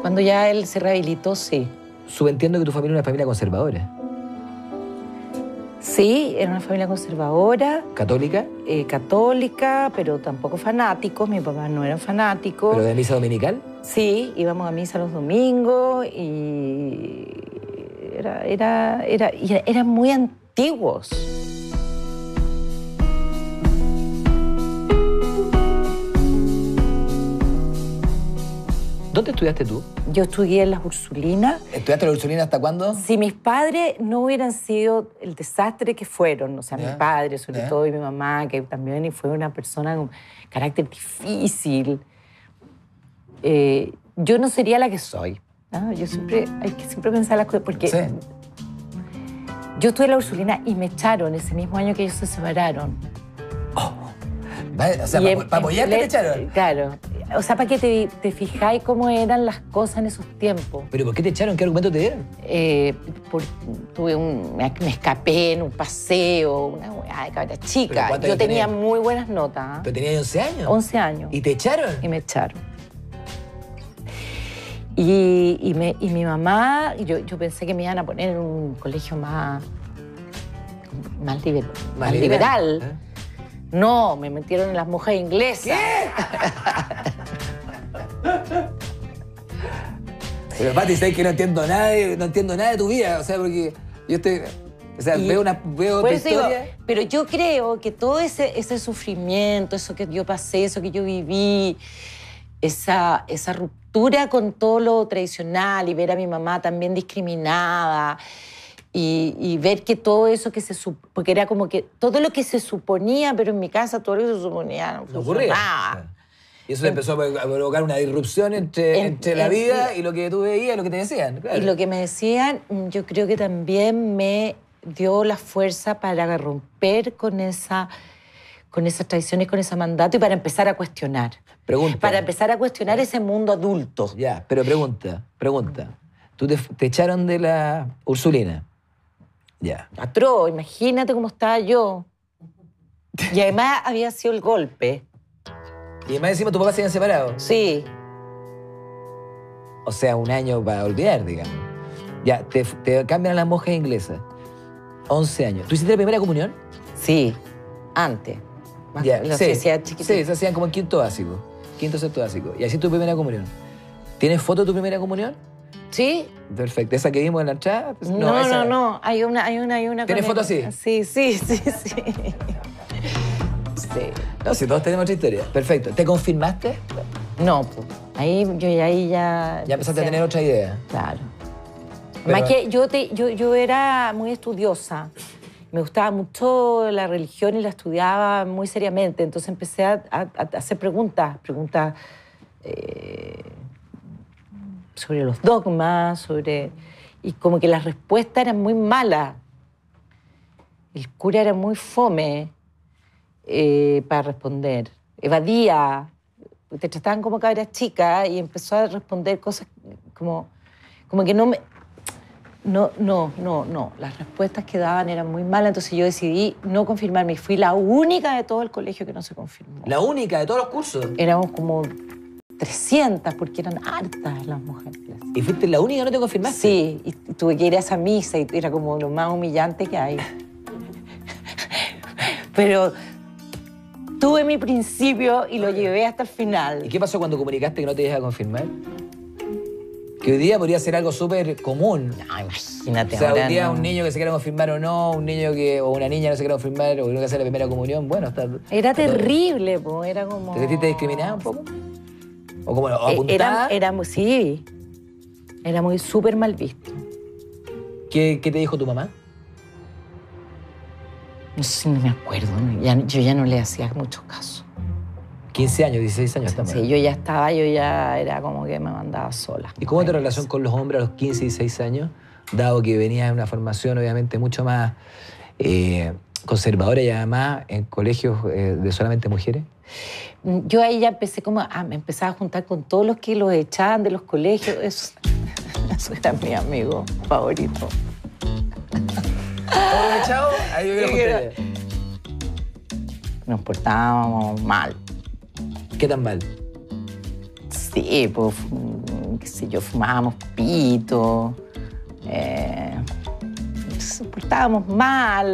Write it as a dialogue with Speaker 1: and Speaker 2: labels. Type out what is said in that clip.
Speaker 1: Cuando ya él se rehabilitó, sí.
Speaker 2: Subentiendo que tu familia es una familia conservadora.
Speaker 1: Sí, era una familia conservadora,
Speaker 2: ¿Católica?
Speaker 1: eh, católica, pero tampoco fanáticos. Mi papá no era fanático.
Speaker 2: ¿Pero de misa dominical?
Speaker 1: Sí, íbamos a misa los domingos y era, era, era, era- eran muy antiguos.
Speaker 2: ¿Dónde estudiaste tú?
Speaker 1: Yo estudié en las Ursulinas.
Speaker 2: ¿Estudiaste la Ursulina hasta cuándo?
Speaker 1: Si mis padres no hubieran sido el desastre que fueron, o sea,
Speaker 2: Ya,
Speaker 1: mi padre sobre todo y mi mamá, que también fue una persona con carácter difícil, eh, yo no sería la que soy. ¿no? Yo siempre, hay que siempre pensar las cosas, porque
Speaker 2: Sí.
Speaker 1: yo estuve en la Ursulina y me echaron ese mismo año que ellos se separaron.
Speaker 2: Vale, O sea,
Speaker 1: Y
Speaker 2: para
Speaker 1: en-
Speaker 2: apoyarte
Speaker 1: en-
Speaker 2: te echaron.
Speaker 1: Claro. O sea, para que te, te fijáis cómo eran las cosas en esos tiempos.
Speaker 2: ¿Pero por qué te echaron? ¿Qué argumento te dieron?
Speaker 1: Eh, por- tuve un, me, me escapé en un paseo, una weá de cabra
Speaker 2: ¿Pero
Speaker 1: chica. Yo tenía
Speaker 2: tenías?
Speaker 1: muy buenas notas, ¿ah?
Speaker 2: Pero tenías 11 años.
Speaker 1: 11 años,
Speaker 2: ¿Y te echaron?
Speaker 1: y me echaron. Y, y me- y mi mamá, yo, yo pensé que me iban a poner en un colegio más, más, liber- más liberal.
Speaker 2: ¿Eh?
Speaker 1: No, me metieron en las mujeres inglesas.
Speaker 2: Pero Pati, sabes que no entiendo nada, de, no entiendo nada de tu vida. O sea, porque yo estoy. O sea,
Speaker 1: Y-
Speaker 2: veo una veo
Speaker 1: Por eso digo,
Speaker 2: historia.
Speaker 1: pero yo creo que todo ese, ese sufrimiento, eso que yo pasé, eso que yo viví, esa, esa ruptura con todo lo tradicional y ver a mi mamá también discriminada y, y ver que todo eso que se porque era como que todo lo que se suponía, pero en mi casa todo lo que se suponía no,
Speaker 2: no ocurría. Y eso empezó a provocar una disrupción entre,
Speaker 1: En-
Speaker 2: entre la
Speaker 1: en-
Speaker 2: vida y lo que tú veías y lo que te decían. Claro.
Speaker 1: Y lo que me decían, mm, yo creo que también me dio la fuerza para romper con esa con esas tradiciones, con ese mandato y para empezar a cuestionar.
Speaker 2: Pregunta.
Speaker 1: Para empezar a cuestionar ese mundo adulto.
Speaker 2: Ya, pero pregunta, pregunta. Tú te, te echaron de la Ursulina. Ya.
Speaker 1: Atroz, imagínate cómo estaba yo. Y además había sido el golpe.
Speaker 2: Y además encima tu papá se habían separado.
Speaker 1: Sí,
Speaker 2: O sea, un año para olvidar, digamos. Ya, te, te cambian a las monjas inglesas. 11 años. ¿Tú hiciste la primera comunión?
Speaker 1: sí, antes. Más-
Speaker 2: Ya,
Speaker 1: la
Speaker 2: sí.
Speaker 1: chiquitita.
Speaker 2: Sí, se hacían como en quinto básico. Quinto, sexto básico. Y así tu primera comunión. ¿Tienes foto de tu primera comunión?
Speaker 1: ¿Sí?
Speaker 2: Perfecto. ¿Esa que vimos en la entrada? Pues,
Speaker 1: No, no,
Speaker 2: esa-
Speaker 1: no, Hay una, hay una, hay una.
Speaker 2: ¿Tienes foto
Speaker 1: el-
Speaker 2: así?
Speaker 1: Sí, sí, sí, sí. Sí.
Speaker 2: No, si todos tenemos otra historia. Perfecto. ¿Te confirmaste?
Speaker 1: No, pues. Ahí yo ya ahí ya.
Speaker 2: Ya empezaste a tener otra idea.
Speaker 1: Claro.
Speaker 2: Pero-
Speaker 1: Más que yo, te, yo, yo era muy estudiosa. Me gustaba mucho la religión y la estudiaba muy seriamente. Entonces empecé a, a- a hacer preguntas, preguntas eh, sobre los dogmas, sobre. Y como que las respuestas eran muy malas. El cura era muy fome eh, para responder. Evadía. Te trataban como cabras chicas y empezó a responder cosas como, como que no me. No, no, no, no. Las respuestas que daban eran muy malas, entonces yo decidí no confirmarme. Y fui la única de todo el colegio que no se confirmó.
Speaker 2: La única de todos los cursos.
Speaker 1: Éramos como 300, porque eran hartas las mujeres.
Speaker 2: ¿Y fuiste la única que no te confirmaste?
Speaker 1: Sí, y tuve que ir a esa misa y era como lo más humillante que hay. Pero tuve mi principio y lo llevé hasta el
Speaker 2: ¿Y
Speaker 1: final.
Speaker 2: qué pasó cuando comunicaste que no te ibas a confirmar? Que hoy día podría ser algo súper común.
Speaker 1: No, imagínate
Speaker 2: O sea,
Speaker 1: ahora
Speaker 2: un día
Speaker 1: no.
Speaker 2: un niño que se quiera confirmar o no, un niño que, o una niña que no se quiera confirmar, o que hace la primera comunión, bueno, está.
Speaker 1: Era
Speaker 2: está
Speaker 1: terrible, po, era como...
Speaker 2: ¿Te sentiste discriminada un poco? ¿O como
Speaker 1: Eh,
Speaker 2: apuntada?
Speaker 1: Era, era sí, era muy súper mal visto.
Speaker 2: ¿Qué, qué te dijo tu mamá?
Speaker 1: No sé, no me acuerdo, no, ya- yo ya no le hacía mucho caso.
Speaker 2: 15 años, 16 años estamos.
Speaker 1: Sí, yo ya estaba, yo ya era como que me mandaba sola.
Speaker 2: ¿Y cómo es tu relación con los hombres a los 15 y 16 años? Dado que venías de una formación obviamente mucho más eh, conservadora y además en colegios eh, de solamente mujeres.
Speaker 1: Yo ahí ya empecé como a, me empezaba a juntar con todos los que los echaban de los colegios. Eso, eso era mi amigo favorito.
Speaker 2: Chao? Ahí me
Speaker 1: Sí, era- Nos portábamos mal.
Speaker 2: ¿Qué tan mal?
Speaker 1: Sí, pues, qué sé yo, fumábamos pito, eh, nos portábamos mal.